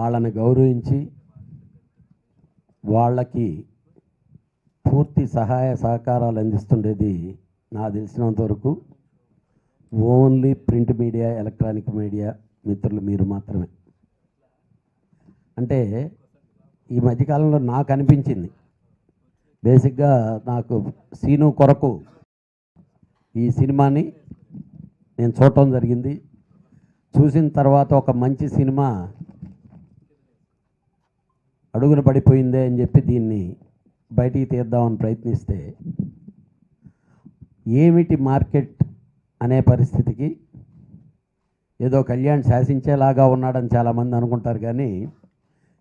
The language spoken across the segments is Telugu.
వాళ్ళని గౌరవించి వాళ్ళకి పూర్తి సహాయ సహకారాలు అందిస్తుండేది నాకు తెలిసినంత వరకు only print media electronic media మిత్రులు మీరు మాత్రమే. అంటే ఈ మధ్యకాలంలో నాకు అనిపించింది. బేసిక్గా నాకు సీను కొరకు ఈ సినిమాని నేను చూడటం జరిగింది. చూసిన తర్వాత ఒక మంచి సినిమా అడుగున పడిపోయిందే అని చెప్పి దీన్ని బయటికి తీద్దామని ప్రయత్నిస్తే ఏమిటి మార్కెట్ అనే పరిస్థితికి ఏదో కళ్యాణ్ శాసించేలాగా ఉన్నాడని చాలామంది అనుకుంటారు కానీ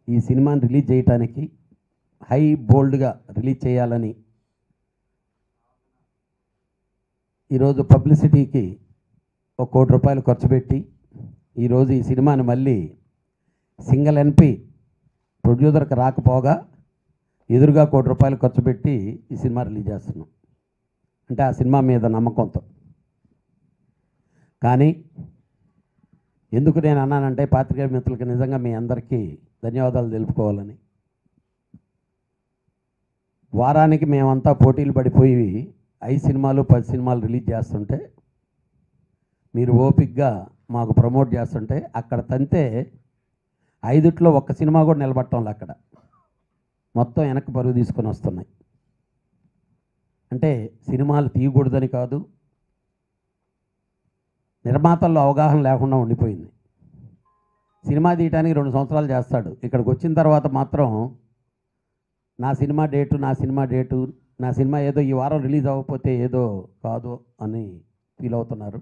ఈ సినిమాని రిలీజ్ చేయటానికి హై బోల్డ్గా రిలీజ్ చేయాలని ఈరోజు పబ్లిసిటీకి ఒక కోటి రూపాయలు ఖర్చు పెట్టి ఈరోజు ఈ సినిమాని మళ్ళీ సింగిల్ ఎన్పి ప్రొడ్యూసర్కి రాకపోగా ఎదురుగా కోటి రూపాయలు ఖర్చు పెట్టి ఈ సినిమా రిలీజ్ చేస్తున్నాం. అంటే ఆ సినిమా మీద నమ్మకంతో. కానీ ఎందుకు నేను అన్నానంటే పాత్రికేయ మిత్రులకి నిజంగా మీ అందరికీ ధన్యవాదాలు తెలుపుకోవాలని. వారానికి మేమంతా పోటీలు పడిపోయి ఐదు సినిమాలు పది సినిమాలు రిలీజ్ చేస్తుంటే మీరు ఓపిక్గా మాకు ప్రమోట్ చేస్తుంటే అక్కడ తంతే ఐదుట్లో ఒక్క సినిమా కూడా నిలబట్టంలే అక్కడ. మొత్తం వెనక్కి పరుగు తీసుకొని వస్తున్నాయి. అంటే సినిమాలు తీయకూడదని కాదు నిర్మాతల్లో అవగాహన లేకుండా ఉండిపోయింది. సినిమా తీయటానికి రెండు సంవత్సరాలు చేస్తాడు. ఇక్కడికి వచ్చిన తర్వాత మాత్రం నా సినిమా డేటు నా సినిమా డేటు నా సినిమా ఏదో ఈ వారం రిలీజ్ అవ్వకపోతే ఏదో కాదు అని ఫీల్ అవుతున్నారు.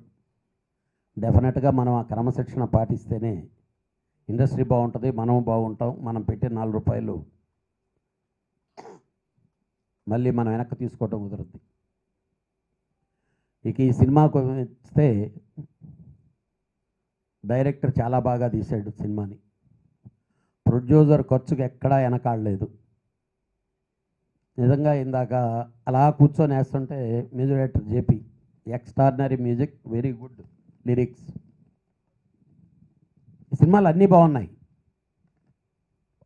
డెఫినెట్గా మనం ఆ క్రమశిక్షణ పాటిస్తేనే ఇండస్ట్రీ బాగుంటుంది మనం బాగుంటాం మనం పెట్టే నాలుగు రూపాయలు మళ్ళీ మనం వెనక్కి తీసుకోవటం కుదరద్ది ఇక ఈ సినిమాకు వస్తే డైరెక్టర్ చాలా బాగా తీశాడు సినిమాని. ప్రొడ్యూసర్ ఖర్చుకి ఎక్కడా వెనకాడలేదు. నిజంగా ఇందాక అలా కూర్చొని వేస్తుంటే music director JP extraordinary music very good lyrics. సినిమాలు అన్నీ బాగున్నాయి.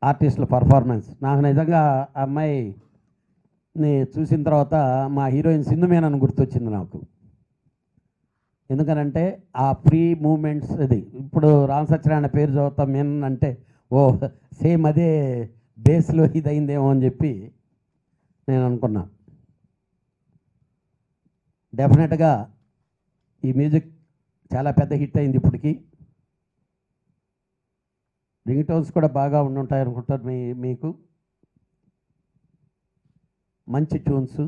ఆర్టిస్టుల పర్ఫార్మెన్స్. నాకు నిజంగా ఆ అమ్మాయిని చూసిన తర్వాత మా హీరోయిన్ సింధు మేనని గుర్తొచ్చింది నాకు. ఎందుకనంటే ఆ ప్రీ మూమెంట్స్ అది ఇప్పుడు రామ్ సత్యనారాయణ పేరు చదువుతాం మేనన్ అంటే ఓ సేమ్ అదే బేస్లో ఇది అయిందేమో అని చెప్పి నేను అనుకున్నా. డెఫినెట్గా ఈ మ్యూజిక్ చాలా పెద్ద హిట్ అయింది రింగ్ టోన్స్ కూడా బాగా ఉండుంటాయి అనుకుంటారు మీ మీకు? మంచి ట్యూన్స్.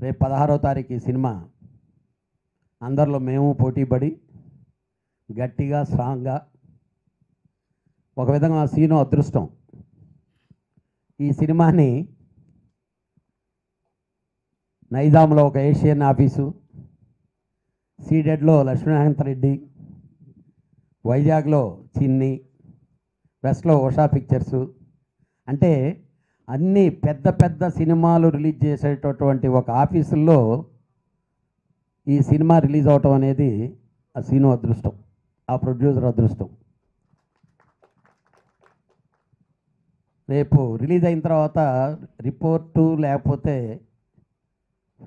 రేపు పదహారో తారీఖు ఈ సినిమా. అందరిలో మేము పోటీపడి గట్టిగా స్ట్రాంగ్గా. ఒక విధంగా సీను అదృష్టం. ఈ సినిమాని నైజాంలో ఒక ఏషియన్ ఆఫీసు సీడెడ్లో లక్ష్మీనారాయణ రెడ్డి వైజాగ్లో చిన్ని వెస్ట్లో ఉషా పిక్చర్సు. అంటే అన్ని పెద్ద పెద్ద సినిమాలు రిలీజ్ చేసేటటువంటి ఒక ఆఫీసుల్లో ఈ సినిమా రిలీజ్ అవటం అనేది ఆ సీను అదృష్టం ఆ ప్రొడ్యూసర్ అదృష్టం. రేపు రిలీజ్ అయిన తర్వాత రిపోర్టు లేకపోతే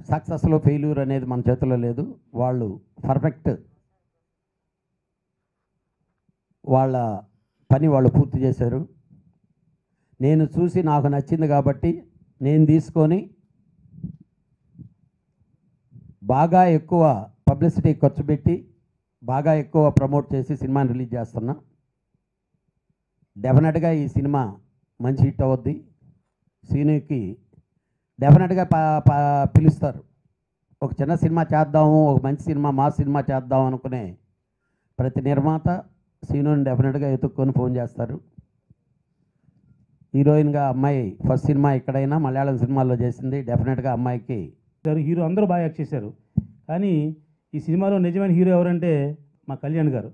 సక్సెస్లో ఫెయిల్యూర్ అనేది మన చేతిలో లేదు. వాళ్ళు పర్ఫెక్ట్ వాళ్ళ పని వాళ్ళు పూర్తి చేశారు. నేను చూసి నాకు నచ్చింది కాబట్టి నేను తీసుకొని బాగా ఎక్కువ పబ్లిసిటీ ఖర్చు పెట్టి బాగా ఎక్కువ ప్రమోట్ చేసి సినిమాని రిలీజ్ చేస్తున్నా. డెఫినెట్గా ఈ సినిమా మంచి హిట్ అవుద్ది. సీనుకి డెఫినెట్గా ప ప- పిలుస్తారు. ఒక చిన్న సినిమా చేద్దాము ఒక మంచి సినిమా మా సినిమా చేద్దాం అనుకునే ప్రతి నిర్మాత సీనుని డెఫినెట్గా ఎతుక్కొని ఫోన్ చేస్తారు. హీరోయిన్గా అమ్మాయి ఫస్ట్ సినిమా ఎక్కడైనా మలయాళం సినిమాల్లో చేసింది. డెఫినెట్గా అమ్మాయికి గారు హీరో అందరూ బాగా యాక్ట్ చేశారు. కానీ ఈ సినిమాలో నిజమైన హీరో ఎవరంటే మా కళ్యాణ్ గారు.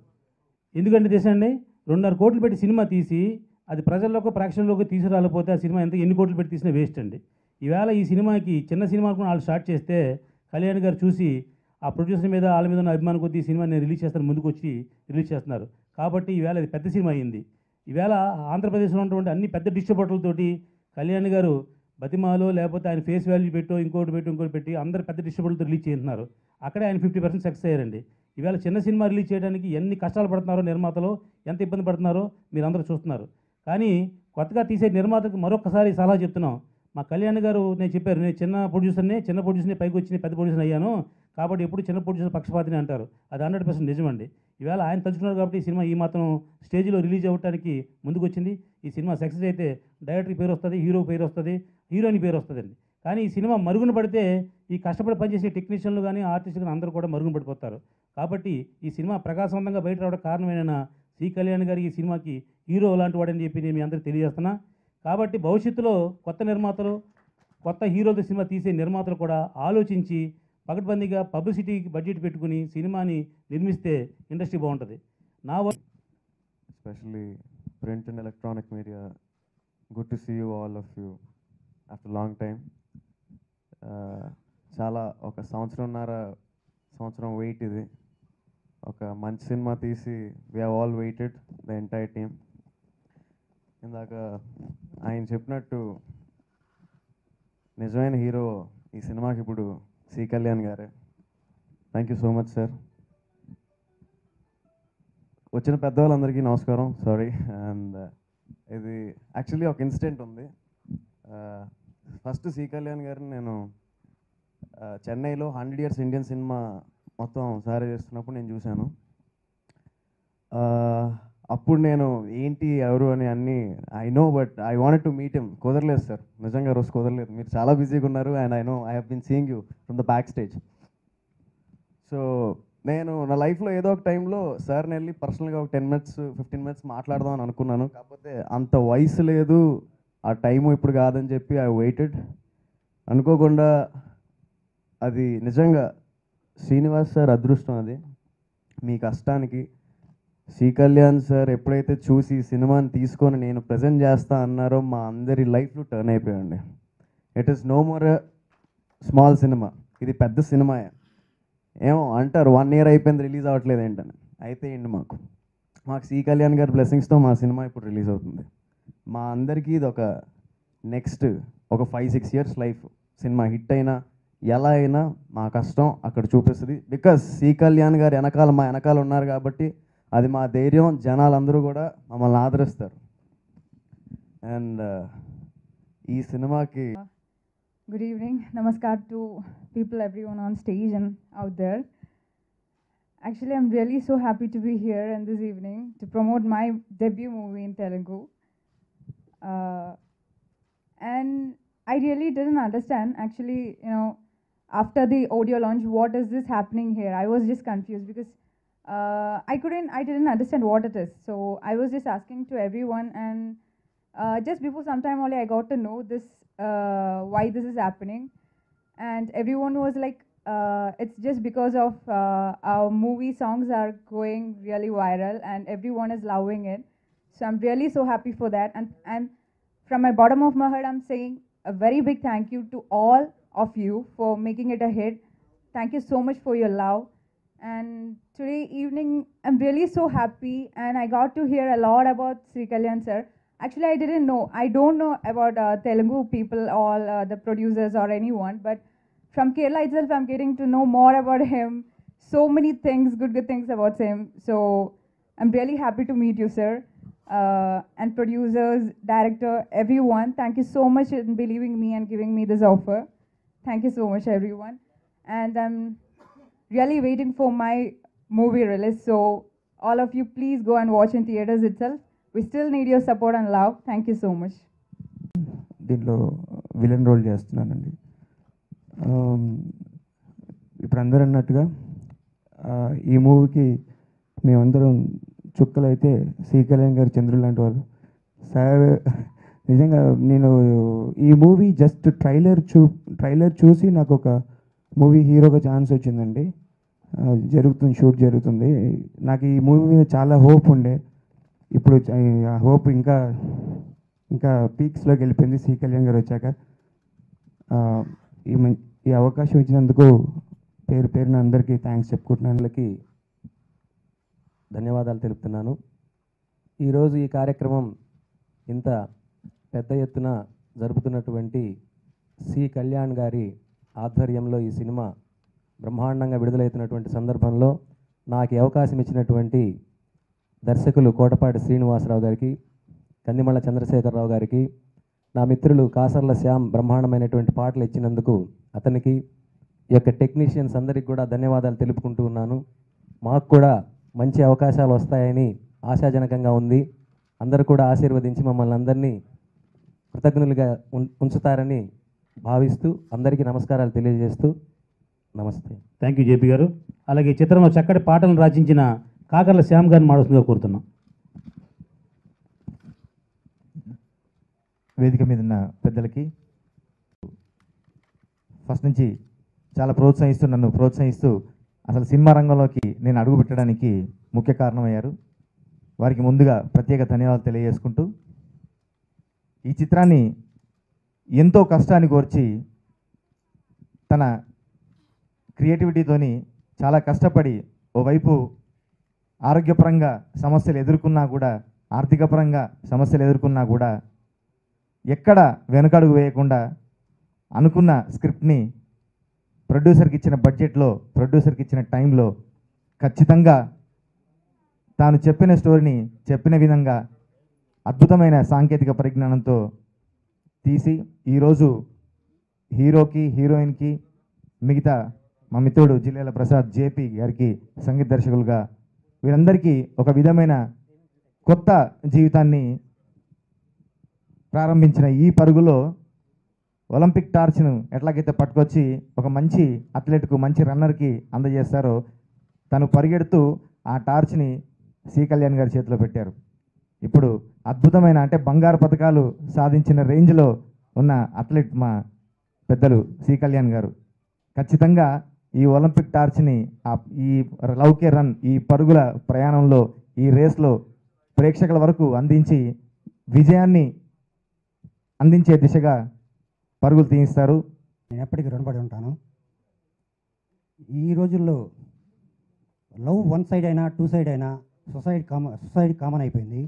ఎందుకంటే తెలుసండి రెండున్నర కోట్లు పెట్టి సినిమా తీసి అది ప్రజల్లోకి ప్రేక్షకుల్లోకి తీసుకురాలేకపోతే ఆ సినిమా ఎంత ఎన్ని కోట్లు పెట్టి తీసినా వేస్ట్ అండి. ఈవేళ ఈ సినిమాకి చిన్న సినిమా కూడా వాళ్ళు స్టార్ట్ చేస్తే కళ్యాణ్ గారు చూసి ఆ ప్రొడ్యూసర్ మీద వాళ్ళ మీద ఉన్న అభిమానం కొద్దీ ఈ సినిమా నేను రిలీజ్ చేస్తాను ముందుకు వచ్చి రిలీజ్ చేస్తున్నారు. కాబట్టి ఈవేళ ఇది పెద్ద సినిమా అయింది ఈవేళ ఆంధ్రప్రదేశ్లో ఉన్నటువంటి అన్ని పెద్ద డిస్ట్రిబ్యూటర్లతోటి కళ్యాణ్ గారు బతిమాలో లేకపోతే ఆయన ఫేస్ వాల్యూ పెట్టో ఇంకోటి పెట్టి ఇంకోటి పెట్టి అందరు పెద్ద డిస్ట్రిబ్యూటర్తో రిలీజ్ చేస్తున్నారు అక్కడే ఆయన ఫిఫ్టీ పర్సెంట్ సక్సెస్ అయ్యారండి. ఈవేళ చిన్న సినిమా రిలీజ్ చేయడానికి ఎన్ని కష్టాలు పడుతున్నారో నిర్మాతలు ఎంత ఇబ్బంది పడుతున్నారో మీరు అందరూ చూస్తున్నారు. కానీ కొత్తగా తీసే నిర్మాతకు మరొకసారి సలహా చెప్తున్నాం. మా కళ్యాణ్ గారు నేను చెప్పారు నేను చిన్న ప్రొడ్యూసర్ని చిన్న ప్రొడ్యూసర్ని పైకి వచ్చి పెద్ద ప్రొడ్యూసర్ అయ్యాను. కాబట్టి ఎప్పుడు చిన్నప్పుడు చూసిన పక్షపాతిని అంటారు. అది హండ్రెడ్ పర్సెంట్ నిజమండి. ఈవేళ ఆయన తలుచుకున్నారు కాబట్టి ఈ సినిమా ఈ మాత్రం స్టేజ్లో రిలీజ్ అవ్వడానికి ముందుకు వచ్చింది ఈ సినిమా సక్సెస్ అయితే డైరెక్టర్ పేరు వస్తుంది హీరో పేరు వస్తుంది హీరోయిన్ పేరు వస్తుందండి. కానీ ఈ సినిమా మరుగున పడితే ఈ కష్టపడి పనిచేసే టెక్నీషియన్లు కానీ ఆర్టిస్టులు కానీ అందరూ కూడా మరుగున పడిపోతారు. కాబట్టి ఈ సినిమా ప్రకాశవంతంగా బయట రావడం కారణమైన సి కళ్యాణ్ గారి ఈ సినిమాకి హీరో లాంటి వాడని చెప్పి నేను మీ అందరికీ తెలియజేస్తున్నా. కాబట్టి భవిష్యత్తులో కొత్త నిర్మాతలు కొత్త హీరోతో సినిమా తీసే నిర్మాతలు కూడా ఆలోచించి పకడ్బందీగా పబ్లిసిటీకి బడ్జెట్ పెట్టుకుని సినిమాని నిర్మిస్తే ఇండస్ట్రీ బాగుంటుంది. నా especially print and electronic media good to see you all of you after long time చాలా ఒక సంవత్సరంన్నర సంవత్సరం వెయిట్ ఇది. ఒక మంచి సినిమా తీసి we have all waited the entire team ఇందాక ఆయన చెప్పినట్టు నిజమైన హీరో ఈ సినిమాకి ఇప్పుడు సి కళ్యాణ్ గారే. Thank you so much sir వచ్చిన పెద్దవాళ్ళందరికీ నమస్కారం. సారీ అండ్ uh, ఇది యాక్చువల్లీ ఒక ఇన్సిడెంట్ ఉంది. Uh, ఫస్ట్ సి కళ్యాణ్ గారిని నేను uh, చెన్నైలో హండ్రెడ్ ఇయర్స్ ఇండియన్ సినిమా మొత్తం సారీ చేస్తున్నప్పుడు నేను చూశాను. అప్పుడు నేను ఏంటి ఎవరు అని అన్ని I know but I wanted to meet him కుదరలేదు సార్. నిజంగా రోజు కుదరలేదు. మీరు చాలా బిజీగా ఉన్నారు and I know I have been seeing you from the back stage so నేను నా లైఫ్లో ఏదో ఒక టైంలో సార్ని వెళ్ళి పర్సనల్గా ఒక టెన్ మినిట్స్ ఫిఫ్టీన్ మినిట్స్ మాట్లాడదాం అని అనుకున్నాను. కాకపోతే అంత వయసు లేదు. ఆ టైము ఇప్పుడు కాదని చెప్పి ఐ వెయిటెడ్ అనుకోకుండా అది నిజంగా శ్రీనివాస్ సార్ అదృష్టం అది. మీ కష్టానికి శ్రీ కళ్యాణ్ సార్ ఎప్పుడైతే చూసి సినిమాని తీసుకొని నేను ప్రజెంట్ చేస్తా అన్నారో మా అందరి లైఫ్లో turn అయిపోయండి it is no more small cinema ఇది పెద్ద సినిమా ఏమో అంటారు వన్ ఇయర్ అయిపోయింది రిలీజ్ అవ్వట్లేదు ఏంటని. అయితే ఏంటి మాకు? మాకు శ్రీ కళ్యాణ్ గారి బ్లెస్సింగ్స్తో మా సినిమా ఇప్పుడు రిలీజ్ అవుతుంది. మా అందరికీ ఇది ఒక నెక్స్ట్ ఒక five six years life. Cinema hit అయినా ఎలా అయినా మా కష్టం అక్కడ చూపిస్తుంది. బికాస్ సి కళ్యాణ్ గారు వెనకాల మా వెనకాల ఉన్నారు కాబట్టి అది మా ధైర్యం జనాలందరూ కూడా మమ్మల్ని ఆదరిస్తారు అండ్ ఈ సినిమాకి Good evening. Namaskar to people, everyone on stage and out there. Actually, I'm really so happy to be here and this evening to promote my debut movie in Telugu. Uh, and I really didn't understand, actually, you know, after the audio launch, what is this happening here? I was just confused because uh, I couldn't, I didn't understand what it is. So I was just asking to everyone, and uh, just before some time only, I got to know this, uh, why this is happening, and everyone was like, uh, it's just because of uh, our movie songs are going really viral, and everyone is loving it. So I'm really so happy for that, and and from my bottom of my heart, I'm saying a very big thank you to all of you for making it a hit. Thank you so much for your love. And today evening, I'm really so happy, and I got to hear a lot about Sri Kalyan sir. Actually, I didn't know. I don't know about uh, Telugu people, all uh, the producers or anyone, but from Kerala itself, I'm getting to know more about him. So many things, good, good things about him. So I'm really happy to meet you, sir. Uh, and producers, director, everyone, thank you so much in believing me and giving me this offer. Thank you so much, everyone. And I'm really waiting for my movie release. So all of you, please go and watch in theaters itself. We still need your support and love. Thank you so much. దీంట్లో విలన్ రోల్ చేస్తున్నానండి ఆమ్, ఇప్పుడు అందరూ అన్నట్టుగా ఆ, ఈ మూవీకి మేమందరం చుక్కలైతే సి కళ్యాణ్ గారు చంద్రులు లాంటి వాళ్ళు సార్ నిజంగా నేను ఈ మూవీ జస్ట్ ట్రైలర్ చూ ట్రైలర్ చూసి నాకు ఒక మూవీ హీరోగా ఛాన్స్ వచ్చిందండి ఆ, జరుగుతుంది షూట్ జరుగుతుంది. నాకు ఈ మూవీ మీద చాలా హోప్ ఉండే. ఇప్పుడు ఆ హోప్ ఇంకా ఇంకా పీక్స్లోకి వెళ్ళిపోయింది. సి కళ్యాణ్ గారు వచ్చాక. ఈ ఈ అవకాశం ఇచ్చినందుకు పేరు పేరున అందరికీ థ్యాంక్స్ చెప్పుకుంటున్నాను. వాళ్ళకి ధన్యవాదాలు తెలుపుతున్నాను. ఈరోజు ఈ కార్యక్రమం ఇంత పెద్ద ఎత్తున జరుపుతున్నటువంటి సి కళ్యాణ్ గారి ఆధ్వర్యంలో ఈ సినిమా బ్రహ్మాండంగా విడుదలవుతున్నటువంటి సందర్భంలో నాకు అవకాశం ఇచ్చినటువంటి దర్శకులు కోటపాటి శ్రీనివాసరావు గారికి కందిమళ్ళ చంద్రశేఖరరావు గారికి నా మిత్రులు కాసర్ల శ్యామ్ బ్రహ్మాండమైనటువంటి పాటలు ఇచ్చినందుకు అతనికి ఈ యొక్క టెక్నీషియన్స్ అందరికి కూడా ధన్యవాదాలు తెలుపుకుంటూ ఉన్నాను. మాకు కూడా మంచి అవకాశాలు వస్తాయని ఆశాజనకంగా ఉంది. అందరూ కూడా ఆశీర్వదించి మమ్మల్ని అందరినీ కృతజ్ఞులుగా ఉం- ఉంచుతారని భావిస్తూ అందరికీ నమస్కారాలు తెలియజేస్తూ నమస్తే. థ్యాంక్ యూ జేపీ గారు. అలాగే ఈ చిత్రంలో చక్కటి పాటలను రచించిన కాకర్ల శ్యామ్ గారిని మాడవలసిందిగా కోరుతున్నాం. వేదిక మీద ఉన్న పెద్దలకి ఫస్ట్ నుంచి చాలా ప్రోత్సహిస్తూ నన్ను ప్రోత్సహిస్తూ అసలు సినిమా రంగంలోకి నేను అడుగు పెట్టడానికి ముఖ్య కారణమయ్యారు. వారికి ముందుగా ప్రత్యేక ధన్యవాదాలు తెలియజేసుకుంటూ ఈ చిత్రాన్ని ఎంతో కష్టాన్ని కోర్చి తన క్రియేటివిటీతోని చాలా కష్టపడి ఓవైపు ఆరోగ్యపరంగా సమస్యలు ఎదుర్కొన్నా కూడా ఆర్థికపరంగా సమస్యలు ఎదుర్కొన్నా కూడా ఎక్కడ వెనకడుగు వేయకుండా అనుకున్న స్క్రిప్ట్ని ప్రొడ్యూసర్కి ఇచ్చిన బడ్జెట్లో ప్రొడ్యూసర్కి ఇచ్చిన టైంలో ఖచ్చితంగా తాను చెప్పిన స్టోరీని చెప్పిన విధంగా అద్భుతమైన సాంకేతిక పరిజ్ఞానంతో తీసి ఈరోజు హీరోకి హీరోయిన్కి మిగతా మా మిత్రుడు జిల్లాల ప్రసాద్ జేపీ గారికి సంగీత దర్శకులుగా వీరందరికీ ఒక విధమైన కొత్త జీవితాన్ని ప్రారంభించిన ఈ పరుగులో ఒలింపిక్ టార్చ్ను ఎట్లాగైతే పట్టుకొచ్చి ఒక మంచి అథ్లెట్కు మంచి రన్నర్కి అందజేస్తారో తను పరిగెడుతూ ఆ టార్చ్ని సి కళ్యాణ్ గారి చేతిలో పెట్టారు. ఇప్పుడు అద్భుతమైన అంటే బంగారు పథకాలు సాధించిన రేంజ్లో ఉన్న అథ్లెట్ మా పెద్దలు సి కళ్యాణ్ గారు. ఖచ్చితంగా ఈ ఒలింపిక్ టార్చ్ని ఈ లౌకే రన్ ఈ పరుగుల ప్రయాణంలో ఈ రేస్లో ప్రేక్షకుల వరకు అందించి విజయాన్ని అందించే దిశగా పరుగులు తీయిస్తారు. నేను ఎప్పటికీ రుణపడి ఉంటాను. ఈ రోజుల్లో లవ్ వన్ సైడ్ అయినా టూ సైడ్ అయినా సొసైడ్ కామన్ సొసైడ్ కామన్ అయిపోయింది.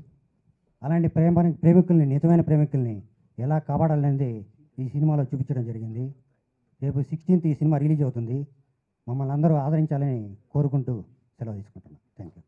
అలాంటి ప్రేమ ప్రేమికుల్ని నిజమైన ప్రేమికుల్ని ఎలా కాపాడాలనేది ఈ సినిమాలో చూపించడం జరిగింది. రేపు సిక్స్టీన్త్ ఈ సినిమా రిలీజ్ అవుతుంది. మమ్మల్ని అందరూ ఆదరించాలని కోరుకుంటూ సెలవు తీసుకుంటున్నాను థ్యాంక్ యూ